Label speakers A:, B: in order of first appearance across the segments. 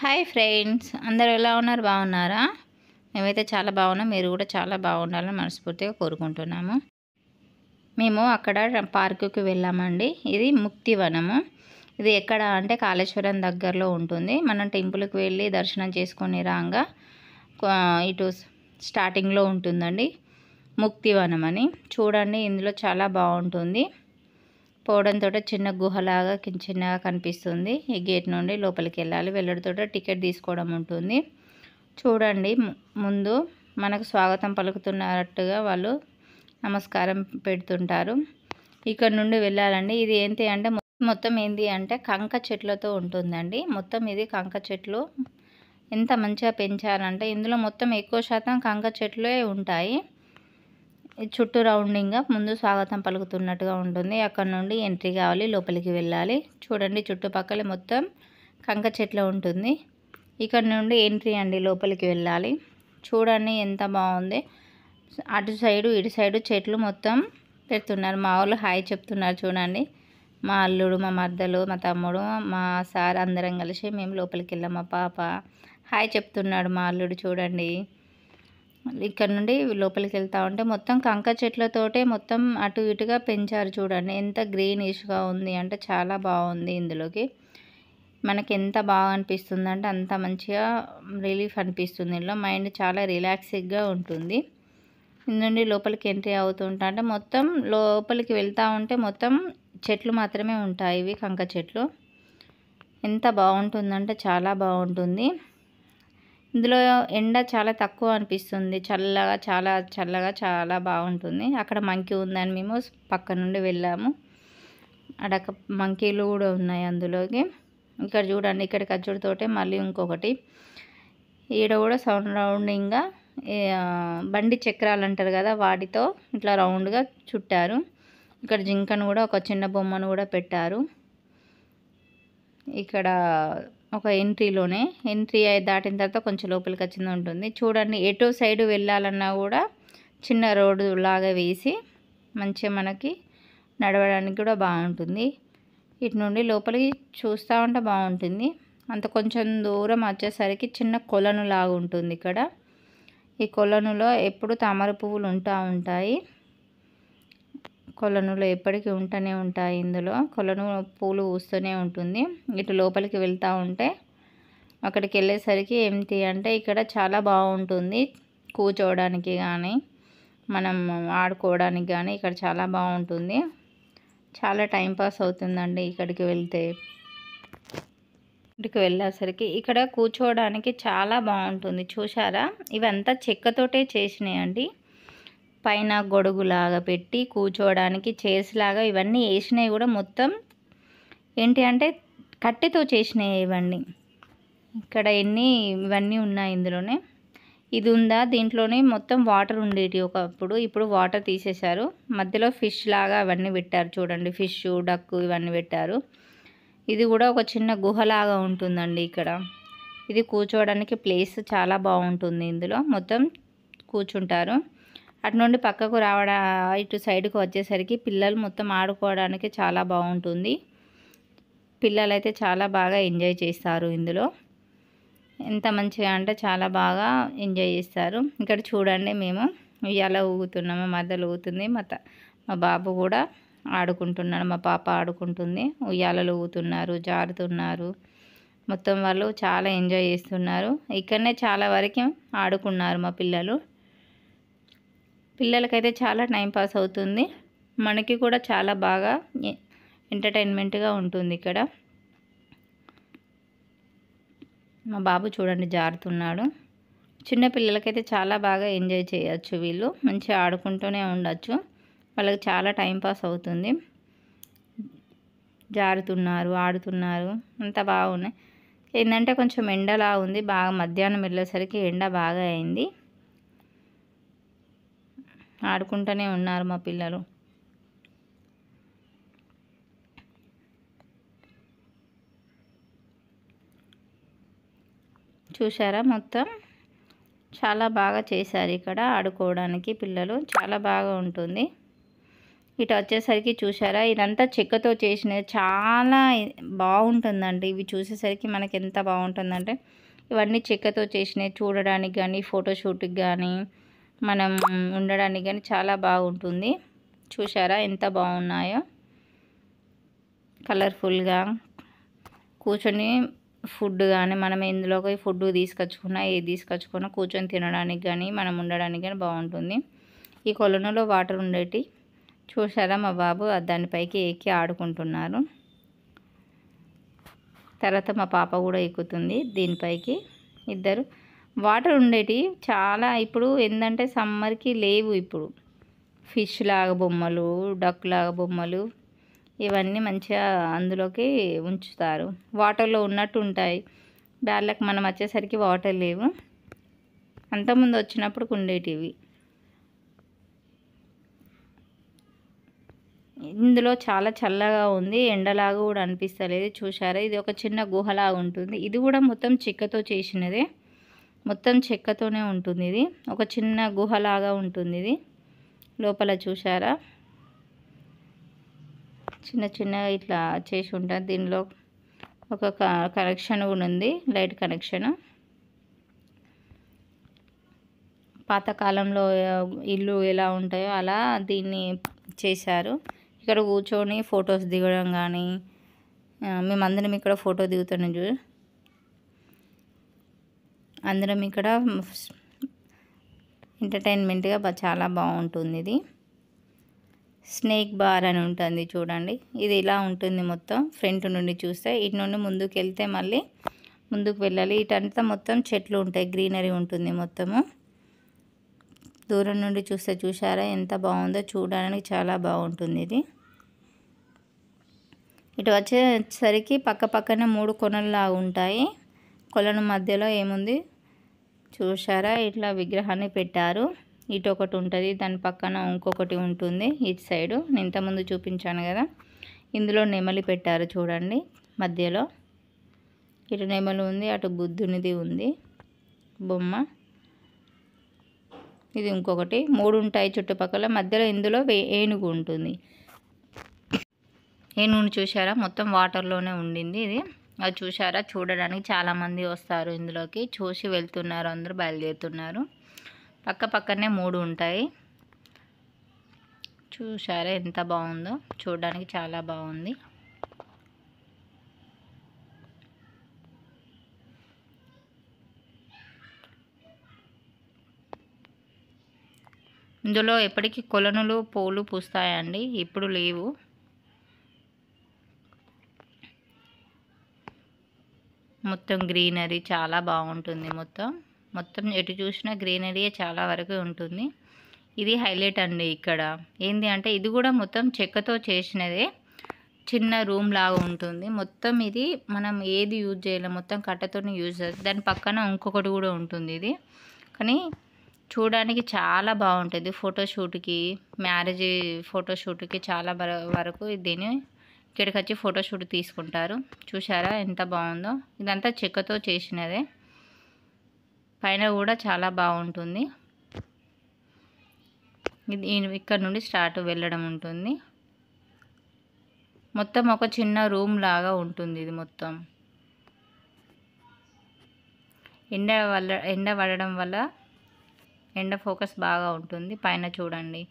A: Hi friends అందరు ఎలా ఉన్నారు? బాగున్నారా? మేమైతే చాలా బాగున్నాం మీరు కూడా చాలా బాగుండాలని మనస్ఫూర్తిగా కోరుకుంటున్నాము. మేము అక్కడ పార్కుకి వెళ్ళామండి. ఇది ముక్తివనము. ఇది ఎక్కడ అంటే కాళేశ్వరం దగ్గరలో ఉంటుంది. మనం టెంపుల్కి వెళ్ళి దర్శనం చేసుకొని రాగా ఇటు స్టార్టింగ్లో ఉంటుందండి ముక్తివనం అని చూడండి ఇందులో చాలా బాగుంటుంది. పోవడంతో చిన్న గుహలాగా కించిన్నగా కనిపిస్తుంది. ఈ గేట్ నుండి లోపలికి వెళ్ళాలి. వెళ్ళడంతో టికెట్ తీసుకోవడం ఉంటుంది. చూడండి ముందు మనకు స్వాగతం పలుకుతున్నట్టుగా వాళ్ళు నమస్కారం పెడుతుంటారు. ఇక్కడ నుండి వెళ్ళాలండి. ఇది ఏంటి అంటే మొత్తం ఏంటి అంటే కంక చెట్లతో ఉంటుందండి. మొత్తం ఇది కంక చెట్లు. ఎంత మంచిగా పెంచారంటే ఇందులో మొత్తం ఎక్కువ శాతం కంక చెట్లే ఉంటాయి. చుట్టూ రౌండింగ్గా ముందు స్వాగతం పలుకుతున్నట్టుగా ఉంటుంది. అక్కడ నుండి ఎంట్రీ కావాలి లోపలికి వెళ్ళాలి. చూడండి చుట్టుపక్కల మొత్తం కంక చెట్ల ఉంటుంది. ఇక్కడ నుండి ఎంట్రీ అండి లోపలికి వెళ్ళాలి. చూడండి ఎంత బాగుంది. అటు సైడు ఇటు సైడు చెట్లు మొత్తం పెడుతున్నారు. మా వాళ్ళు హాయ్ చెప్తున్నారు చూడండి. మా అల్లుడు మా మర్దలు మా తమ్ముడు మా సార్ అందరం కలిసి మేము లోపలికి వెళ్ళాం. మా పాప హాయ్ చెప్తున్నాడు మా అల్లుడు చూడండి. ఇక్కడ నుండి లోపలికి వెళ్తూ ఉంటే మొత్తం కంక చెట్లతోటే మొత్తం అటు ఇటుగా పెంచారు చూడండి. ఎంత గ్రీనిష్గా ఉంది అంటే చాలా బాగుంది ఇందులోకి. మనకి ఎంత బాగా అనిపిస్తుంది అంటే అంత మంచిగా రిలీఫ్ అనిపిస్తుంది ఇందులో. మైండ్ చాలా రిలాక్సింగ్గా ఉంటుంది. ఇందు నుండి లోపలికి ఎంట్రీ అవుతుంటా అంటే మొత్తం లోపలికి వెళ్తూ ఉంటే మొత్తం చెట్లు మాత్రమే ఉంటాయి ఇవి కంక చెట్లు. ఎంత బాగుంటుందంటే చాలా బాగుంటుంది. ఇందులో ఎండ చాలా తక్కువ అనిపిస్తుంది. చల్లగా చాలా చల్లగా చాలా బాగుంటుంది. అక్కడ మంకీ ఉందని మేము పక్క నుండి వెళ్ళాము. అక్కడ మంకీలు కూడా ఉన్నాయి అందులోకి. ఇక్కడ చూడండి ఇక్కడ ఖర్జూరతోటే మళ్ళీ ఇంకొకటి. ఈడ కూడా సౌండ్ రౌండింగ్గా బండి చక్రాలు అంటారు కదా వాటితో ఇట్లా రౌండ్గా చుట్టారు. ఇక్కడ జింకను కూడా ఒక చిన్న బొమ్మను కూడా పెట్టారు. ఇక్కడ ఒక ఎంట్రీలోనే ఎంట్రీ అయి దాటిన తర్వాత కొంచెం లోపలికి వచ్చింది ఉంటుంది. చూడండి ఎటు సైడ్ వెళ్ళాలన్నా కూడా చిన్న రోడ్డు లాగా వేసి మంచిగా మనకి నడవడానికి కూడా బాగుంటుంది. ఇటు నుండి లోపలికి చూస్తూ ఉంటే బాగుంటుంది. అంత కొంచెం దూరం వచ్చేసరికి చిన్న కొలను లాగా ఉంటుంది ఇక్కడ. ఈ కొలనులో ఎప్పుడు తామర పువ్వులు ఉంటా ఉంటాయి. కొలనులో ఎప్పటికీ ఉంటూనే ఉంటాయి ఇందులో. కొలను పూలు పూస్తూనే ఉంటుంది. ఇటు లోపలికి వెళ్తూ ఉంటే అక్కడికి వెళ్ళేసరికి ఏంటి అంటే ఇక్కడ చాలా బాగుంటుంది కూర్చోవడానికి కానీ మనం ఆడుకోవడానికి కానీ ఇక్కడ చాలా బాగుంటుంది. చాలా టైంపాస్ అవుతుందండి ఇక్కడికి వెళ్తే. ఇక్కడికి వెళ్ళేసరికి ఇక్కడ కూర్చోవడానికి చాలా బాగుంటుంది. చూసారా ఇవంతా చెక్కతోటే చేసినాయండి. పైన గొడుగులాగా పెట్టి కూర్చోవడానికి చైర్స్ లాగా ఇవన్నీ వేసినవి కూడా మొత్తం ఏంటి అంటే కట్టెతో చేసినాయి ఇవన్నీ. ఇక్కడ ఎన్ని ఇవన్నీ ఉన్నాయి ఇందులోనే. ఇది ఉందా? దీంట్లోనే మొత్తం వాటర్ ఉండేటి ఒకప్పుడు. ఇప్పుడు వాటర్ తీసేశారు. మధ్యలో ఫిష్ లాగా అవన్నీ పెట్టారు చూడండి. ఫిష్ డక్కు ఇవన్నీ పెట్టారు. ఇది కూడా ఒక చిన్న గుహలాగా ఉంటుందండి ఇక్కడ. ఇది కూర్చోవడానికి ప్లేస్ చాలా బాగుంటుంది ఇందులో. మొత్తం కూర్చుంటారు. అటు నుండి పక్కకు రావడా ఇటు సైడ్కి వచ్చేసరికి పిల్లలు మొత్తం ఆడుకోవడానికి చాలా బాగుంటుంది. పిల్లలు అయితే చాలా బాగా ఎంజాయ్ చేస్తారు ఇందులో. ఎంత మంచిగా అంటే చాలా బాగా ఎంజాయ్ చేస్తారు. ఇక్కడ చూడండి మేము ఉయ్యాల ఊగుతున్నాము మధ్యలో ఊగుతుంది. మా త మా బాబు కూడా ఆడుకుంటున్నాడు మా పాప ఆడుకుంటుంది. ఉయ్యాలలు ఊగుతున్నారు జారుతున్నారు. మొత్తం వాళ్ళు చాలా ఎంజాయ్ చేస్తున్నారు. ఇక్కడనే చాలా వరకు ఆడుకున్నారు మా పిల్లలు. పిల్లలకైతే చాలా టైం పాస్ అవుతుంది. మనకి కూడా చాలా బాగా ఎంటర్టైన్మెంట్గా ఉంటుంది ఇక్కడ. మా బాబు చూడండి జారుతున్నాడు. చిన్న పిల్లలకైతే చాలా బాగా ఎంజాయ్ చేయొచ్చు వీళ్ళు. మంచిగా ఆడుకుంటూనే ఉండొచ్చు. వాళ్ళకి చాలా టైం పాస్ అవుతుంది. జారుతున్నారు ఆడుతున్నారు. అంత బాగున్నాయి. ఏంటంటే కొంచెం ఎండలా ఉంది. బాగా మధ్యాహ్నం వెళ్ళేసరికి ఎండ బాగా అయింది. ఆడుకుంటూనే ఉన్నారు మా పిల్లలు. చూసారా మొత్తం? చాలా బాగా చేశారు ఇక్కడ ఆడుకోవడానికి పిల్లలు. చాలా బాగా ఉంటుంది. ఇటు వచ్చేసరికి చూసారా ఇదంతా చెక్కతో చేసినది చాలా బాగుంటుందండి. ఇవి చూసేసరికి మనకి ఎంత బాగుంటుందంటే ఇవన్నీ చెక్కతో చేసినవి చూడడానికి కానీ ఫోటోషూట్కి కానీ మనం ఉండడానికి కానీ చాలా బాగుంటుంది. చూసారా ఎంత బాగున్నాయో? కలర్ఫుల్గా. కూర్చొని ఫుడ్ కానీ మనం ఇందులోకి ఫుడ్ తీసుకొచ్చుకున్నా ఏది తీసుకొచ్చుకున్నా కూర్చొని తినడానికి కానీ మనం ఉండడానికి కానీ బాగుంటుంది. ఈ కొలనులో వాటర్ ఉండేటి? చూసారా మా బాబు? దానిపైకి ఎక్కి ఆడుకుంటున్నారు. తర్వాత మా పాప కూడా ఎక్కుతుంది దీనిపైకి ఇద్దరు వాటర్ ఉండేటి చాలా ఇప్పుడు ఏంటంటే సమ్మర్కి లేవు ఇప్పుడు. ఫిష్ లాగా బొమ్మలు డక్ లాగా బొమ్మలు ఇవన్నీ మంచిగా అందులోకి ఉంచుతారు. వాటర్లో ఉన్నట్టు ఉంటాయి. బ్యాళ్ళకి మనం వచ్చేసరికి వాటర్ లేవు. అంతకుముందు వచ్చినప్పుడు ఉండేటివి ఇందులో చాలా చల్లగా ఉంది. ఎండలాగా కూడా అనిపిస్తలేదు. చూసారా ఇది ఒక చిన్న గుహలాగా ఉంటుంది. ఇది కూడా మొత్తం చెక్కతో చేసినదే. మొత్తం చెక్కతోనే ఉంటుంది ఇది. ఒక చిన్న గుహలాగా ఉంటుంది ఇది. లోపల చూసారా చిన్న చిన్న ఇట్లా చేసి ఉంటుంది దీనిలో ఒక కనెక్షన్ కూడా ఉంది. Light connection. పాతకాలంలో ఇల్లు ఎలా ఉంటాయో అలా దీన్ని చేశారు. ఇక్కడ కూర్చొని ఫొటోస్ దిగడం కానీ మేమందరం ఇక్కడ ఫోటో దిగుతున్నాం చూ అందరం ఇక్కడ ఎంటర్టైన్మెంట్గా చాలా బాగుంటుంది ఇది. స్నేక్ బార్ అని ఉంటుంది చూడండి. ఇది ఇలా ఉంటుంది మొత్తం. ఫ్రంట్ నుండి చూస్తే ఇటు నుండి ముందుకు వెళ్తే మళ్ళీ ముందుకు వెళ్ళాలి. ఇటంతా మొత్తం చెట్లు ఉంటాయి. గ్రీనరీ ఉంటుంది మొత్తము. దూరం నుండి చూస్తే చూసారా ఎంత బాగుందో? చూడడానికి చాలా బాగుంటుంది ఇది. ఇటు వచ్చేసరికి పక్క పక్కన మూడు కొనల్లాగా ఉంటాయి. కొలను మధ్యలో ఏముంది? చూసారా ఇట్లా విగ్రహాన్ని పెట్టారు. ఇటు ఒకటి ఉంటుంది దాని పక్కన ఇంకొకటి ఉంటుంది ఇటు సైడు. నేను ఇంతకుముందు చూపించాను కదా. ఇందులో నెమలి పెట్టారు చూడండి మధ్యలో. ఇటు నెమలి ఉంది అటు బుద్ధునిది ఉంది. బొమ్మ. ఇది ఇంకొకటి. మూడు ఉంటాయి చుట్టుపక్కల. మధ్యలో ఇందులో ఏనుగు ఉంటుంది. ఏనుగుని చూసారా మొత్తం వాటర్లోనే ఉండింది ఇది. అది చూసారా చూడడానికి చాలామంది వస్తారు ఇందులోకి. చూసి వెళ్తున్నారు అందరూ బయలుదేరుతున్నారు. పక్క పక్కనే మూడు ఉంటాయి. చూసారా ఎంత బాగుందో? చూడడానికి చాలా బాగుంది. ఇందులో ఎప్పటికీ కొలనులు పూలు పూస్తాయండి. ఇప్పుడు లేవు. మొత్తం గ్రీనరీ చాలా బాగుంటుంది మొత్తం. మొత్తం ఎటు చూసినా గ్రీనరీ చాలా వరకు ఉంటుంది. ఇది హైలైట్ అండి ఇక్కడ. ఏంటి అంటే ఇది కూడా మొత్తం చెక్కతో చేసినదే. చిన్న రూమ్ లాగా ఉంటుంది. మొత్తం ఇది మనం ఏది యూజ్ చేయలేము మొత్తం కట్టతోనే యూజ్ చేస్తాం దాని పక్కన ఇంకొకటి కూడా ఉంటుంది ఇది. కానీ చూడడానికి చాలా బాగుంటుంది. ఫోటోషూట్కి మ్యారేజ్ ఫోటోషూట్కి చాలా వరకు దీన్ని ఇక్కడికి వచ్చి ఫోటోషూట్ తీసుకుంటారు. చూసారా ఎంత బాగుందో? ఇదంతా చెక్కతో చేసినదే. పైన కూడా చాలా బాగుంటుంది. ఇది ఇక్కడ నుండి స్టార్ట్ వెళ్ళడం ఉంటుంది. మొత్తం ఒక చిన్న రూమ్ లాగా ఉంటుంది ఇది మొత్తం. ఎండ వల్ల ఎండ పడడం వల్ల ఎండ ఫోకస్ బాగా ఉంటుంది. పైన చూడండి.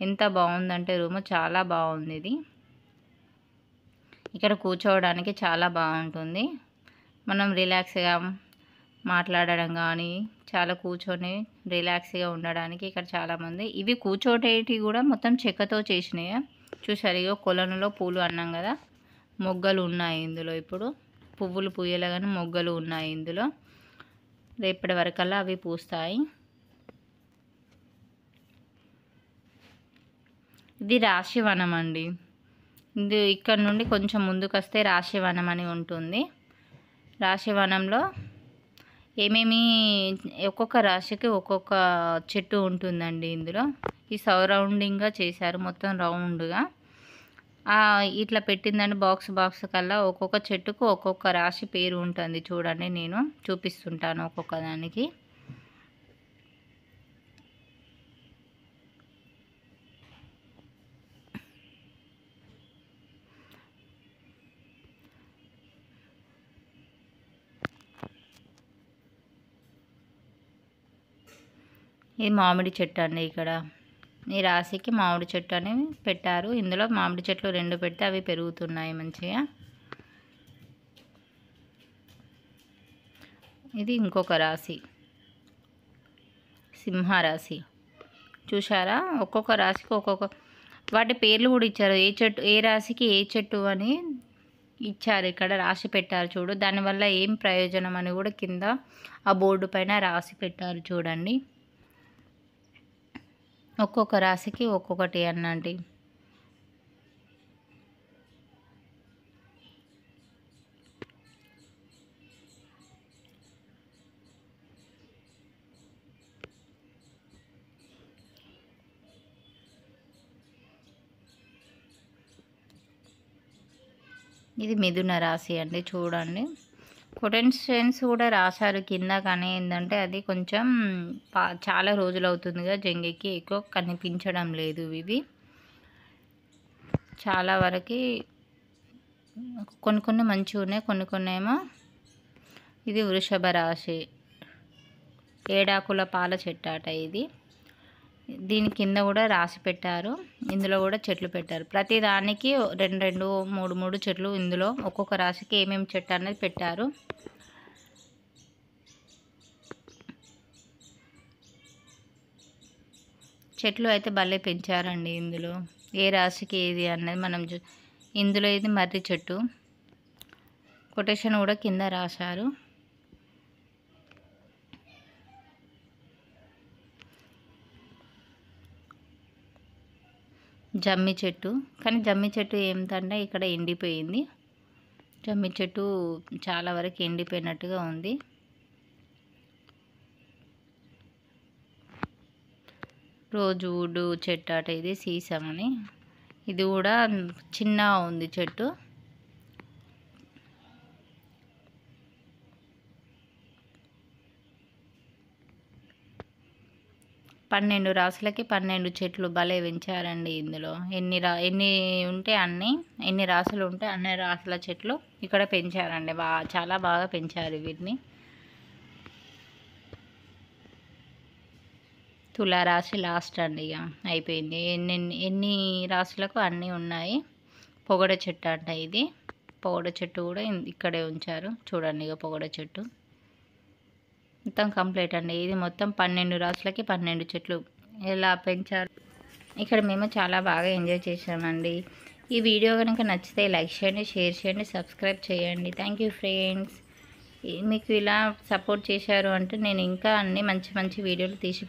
A: ఎంత బాగుందంటే రూమ్ చాలా బాగుంది ఇది. ఇక్కడ కూర్చోవడానికి చాలా బాగుంటుంది. మనం రిలాక్స్గా మాట్లాడడం కానీ చాలా కూర్చొని రిలాక్స్గా ఉండడానికి ఇక్కడ చాలామంది ఇవి కూర్చోటేటివి కూడా మొత్తం చెక్కతో చేసినాయి? చూసారు ఇగో కొలనులో పూలు అన్నాం కదా మొగ్గలు ఉన్నాయి ఇందులో ఇప్పుడు. పువ్వులు పూయలే కానీ మొగ్గలు ఉన్నాయి ఇందులో. రేపటి వరకల్లా అవి పూస్తాయి. ఇది రాశివనం అండి ఇక్కడ నుండి కొంచెం ముందుకు వస్తే రాశివనం అని ఉంటుంది. రాశివనంలో ఏమేమి ఒక్కొక్క రాశికి ఒక్కొక్క చెట్టు ఉంటుందండి ఇందులో. ఈ సరౌండింగ్గా చేశారు మొత్తం రౌండ్గా. ఇట్లా పెట్టిందండి బాక్స్ బాక్స్ కల్లా ఒక్కొక్క చెట్టుకు ఒక్కొక్క రాశి పేరు ఉంటుంది చూడండి నేను. చూపిస్తుంటాను ఒక్కొక్క దానికి. ఇది మామిడి చెట్టు అండి ఇక్కడ. ఈ రాశికి మామిడి చెట్టు అని పెట్టారు. ఇందులో మామిడి చెట్లు రెండు పెడితే అవి పెరుగుతున్నాయి మంచిగా. ఇది ఇంకొక రాశి. సింహరాశి. చూసారా ఒక్కొక్క రాశికి ఒక్కొక్క వాటి పేర్లు కూడా ఇచ్చారు. ఏ చెట్టు ఏ రాశికి ఏ చెట్టు అని ఇచ్చారు. ఇక్కడ రాసి పెట్టారు చూడు. దానివల్ల ఏం ప్రయోజనం అని కూడా కింద ఆ బోర్డు పైన రాసి పెట్టారు చూడండి. ఒక్కొక్క రాశికి ఒక్కొక్కటి అన్నండి. ఇది మిథున రాశి అండి చూడండి. కొటెన్షన్స్ కూడా రాశారు కింద కానీ ఏంటంటే అది కొంచెం చాలా రోజులు అవుతుందిగా జంగికి ఎక్కువ కనిపించడం లేదు ఇవి. చాలా వరకు కొన్ని కొన్ని మంచిగా ఉన్నాయి కొన్ని కొన్ని ఏమో ఇది వృషభ రాశి. ఏడాకుల పాల చెట్టాట ఇది. దీని కింద కూడా రాసి పెట్టారు. ఇందులో కూడా చెట్లు పెట్టారు. ప్రతి దానికి రెండు రెండు మూడు మూడు చెట్లు ఇందులో ఒక్కొక్క రాశికి ఏమేమి చెట్టు అనేది పెట్టారు. చెట్లు అయితే భలే పెంచారండి ఇందులో. ఏ రాశికి ఏది అన్నది మనం ఇందులో ఇది మర్రి చెట్టు. కొటేషన్ కూడా కింద రాశారు. జమ్మి చెట్టు. కానీ జమ్మి చెట్టు ఏమిటంటే ఇక్కడ ఎండిపోయింది. జమ్మి చెట్టు చాలా వరకు ఎండిపోయినట్టుగా ఉంది. రోజు వుడ్ చెట్టు అట ఇది సీసం అని ఇది కూడా చిన్న ఉంది చెట్టు. పన్నెండు రాసులకి పన్నెండు చెట్లు భలే పెంచారండి ఇందులో. ఎన్ని రా ఎన్ని ఉంటే అన్ని ఎన్ని రాసులు ఉంటే అన్ని రాసుల చెట్లు ఇక్కడ పెంచారండి. బా చాలా బాగా పెంచారు వీటిని. తులారాశి లాస్ట్ అండి ఇక. అయిపోయింది. ఎన్ని ఎన్ని రాసులకు అన్నీ ఉన్నాయి. పొగడ చెట్టు అంట ఇది. పొగడ చెట్టు కూడా ఇక్కడే ఉంచారు. చూడండి ఇక పొగడ చెట్టు. మొత్తం కంప్లీట్ అండి. ఇది మొత్తం పన్నెండు రాసులకి పన్నెండు చెట్లు. ఇలా పెంచారు? ఇక్కడ మేము చాలా బాగా ఎంజాయ్ చేసామండి ఈ వీడియో కనుక నచ్చితే లైక్ చేయండి షేర్ చేయండి సబ్స్క్రైబ్ చేయండి. థ్యాంక్ యూ ఫ్రెండ్స్ మీకు ఇలా సపోర్ట్ చేశారు అంటే నేను ఇంకా అన్ని మంచి మంచి వీడియోలు తీసి